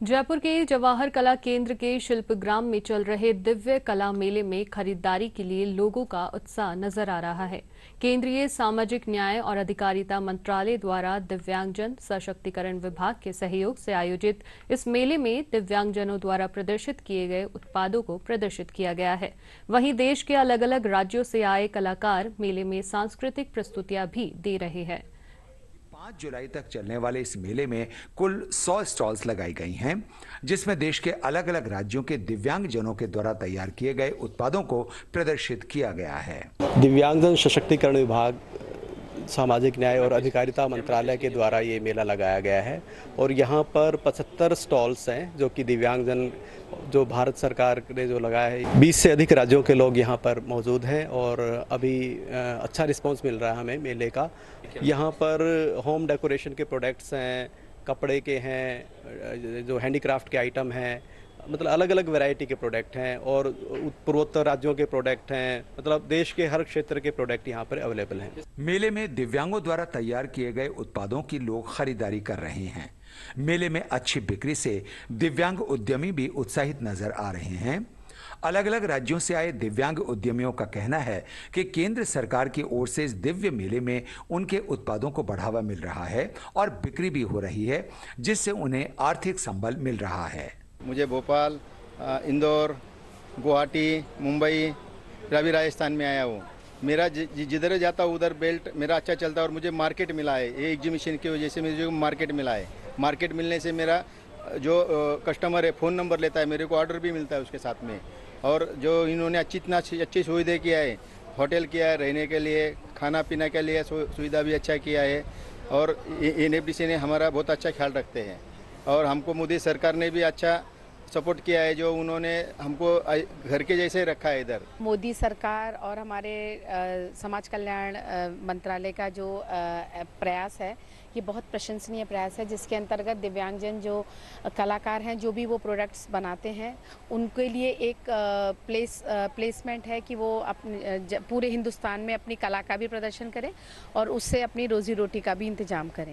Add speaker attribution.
Speaker 1: जयपुर के जवाहर कला केंद्र के शिल्पग्राम में चल रहे दिव्य कला मेले में खरीदारी के लिए लोगों का उत्साह नज़र आ रहा है। केंद्रीय सामाजिक न्याय और अधिकारिता मंत्रालय द्वारा दिव्यांगजन सशक्तिकरण विभाग के सहयोग से आयोजित इस मेले में दिव्यांगजनों द्वारा प्रदर्शित किए गए उत्पादों को प्रदर्शित किया गया है। वहीं देश के अलग अलग राज्यों से आए कलाकार मेले में सांस्कृतिक प्रस्तुतियाँ भी दे रहे हैं।
Speaker 2: पाँच जुलाई तक चलने वाले इस मेले में कुल सौ स्टॉल्स लगाई गई हैं, जिसमें देश के अलग अलग राज्यों के दिव्यांगजनों के द्वारा तैयार किए गए उत्पादों को प्रदर्शित किया गया है।
Speaker 3: दिव्यांगजन सशक्तिकरण विभाग सामाजिक न्याय और अधिकारिता मंत्रालय के द्वारा ये मेला लगाया गया है और यहाँ पर 75 स्टॉल्स हैं जो कि दिव्यांगजन, जो भारत सरकार ने जो लगाया है 20 से अधिक राज्यों के लोग यहाँ पर मौजूद हैं और अभी अच्छा रिस्पांस मिल रहा है हमें मेले का। यहाँ पर होम डेकोरेशन के प्रोडक्ट्स हैं, कपड़े के हैं जो हैंडीक्राफ्ट के आइटम हैं मतलब अलग अलग वैरायटी के प्रोडक्ट हैं और पूर्वोत्तर राज्यों के प्रोडक्ट हैं मतलब देश के हर क्षेत्र के प्रोडक्ट यहाँ पर अवेलेबल हैं।
Speaker 2: मेले में दिव्यांगों द्वारा तैयार किए गए उत्पादों की लोग खरीदारी कर रहे हैं। मेले में अच्छी बिक्री से दिव्यांग उद्यमी भी उत्साहित नज़र आ रहे हैं। अलग अलग राज्यों से आए दिव्यांग उद्यमियों का कहना है कि केंद्र सरकार की ओर से इस दिव्य मेले में उनके उत्पादों को बढ़ावा मिल रहा है और बिक्री भी हो रही है, जिससे उन्हें आर्थिक संबल मिल रहा है।
Speaker 4: मुझे भोपाल इंदौर, गुवाहाटी, मुंबई, रवि राजस्थान में आया हूँ। मेरा जिधर जाता हूँ, उधर बेल्ट मेरा अच्छा चलता है और मुझे मार्केट मिला है। ये एग्जीबिशन की वजह से मुझे मार्केट मिला है। मार्केट मिलने से मेरा जो कस्टमर है, फ़ोन नंबर लेता है, मेरे को ऑर्डर भी मिलता है उसके साथ में। और जो इन्होंने अच्छी, इतना अच्छी सुविधा किया है, होटल किया है, रहने के लिए, खाना पीना के लिए सुविधा भी अच्छा किया है। और एन ने हमारा बहुत अच्छा ख्याल रखते हैं। और हमको मोदी सरकार ने भी अच्छा सपोर्ट किया है, जो उन्होंने हमको घर के जैसे रखा है इधर।
Speaker 5: मोदी सरकार और हमारे समाज कल्याण मंत्रालय का जो प्रयास है, ये बहुत प्रशंसनीय प्रयास है, जिसके अंतर्गत दिव्यांगजन जो कलाकार हैं, जो भी वो प्रोडक्ट्स बनाते हैं, उनके लिए एक प्लेस प्लेसमेंट है कि वो अपने पूरे हिंदुस्तान में अपनी कला का भी प्रदर्शन करें और उससे अपनी रोजी रोटी का भी इंतज़ाम करें।